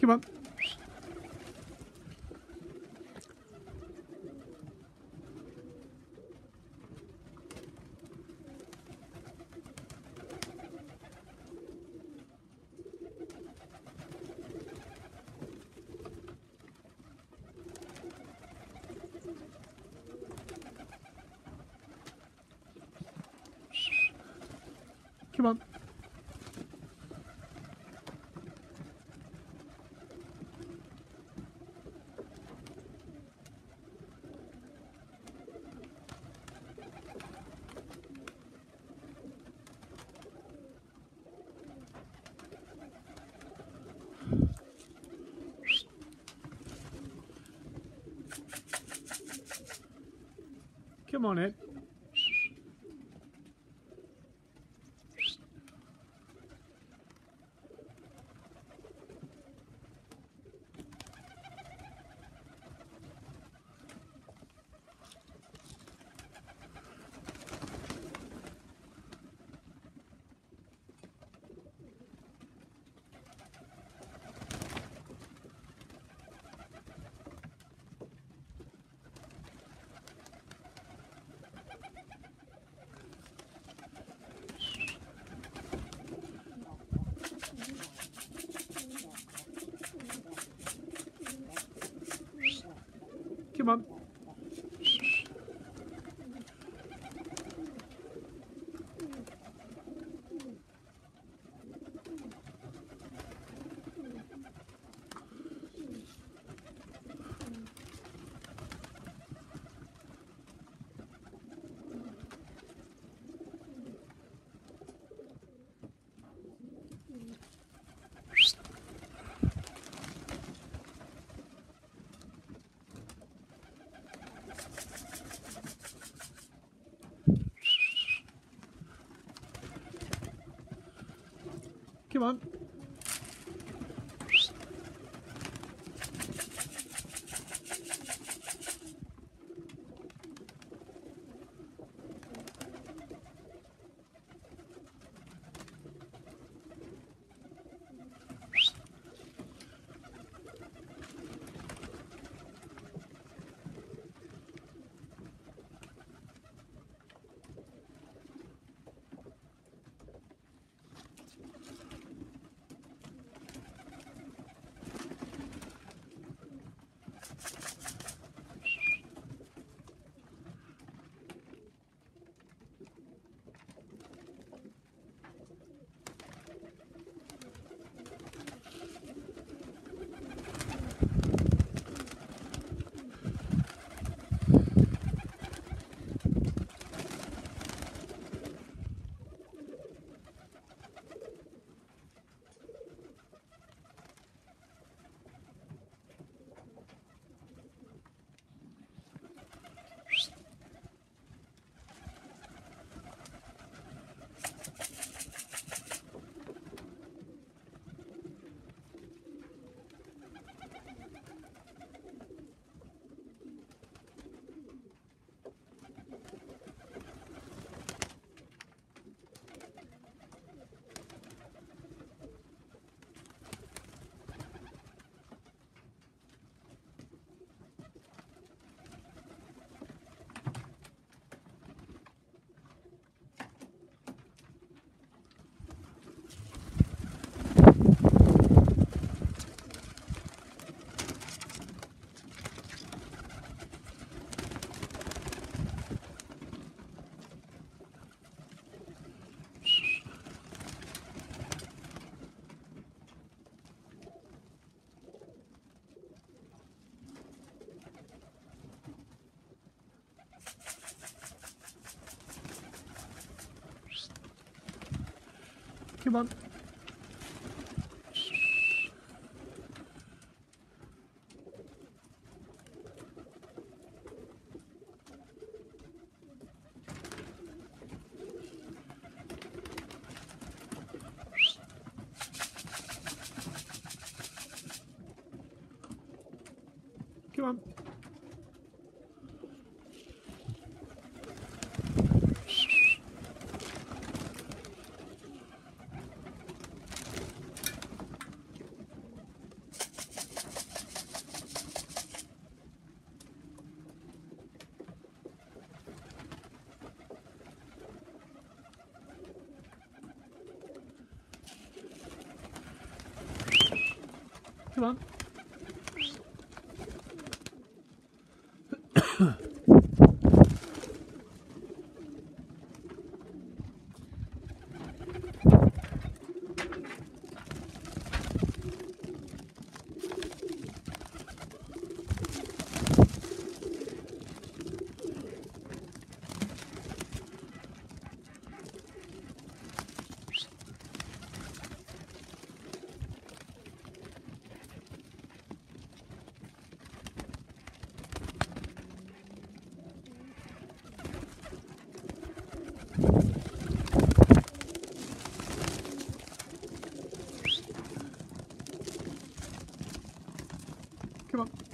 Come on. Come on. On, Ed. Come on. Come Come on. Come on. Come on. Come on.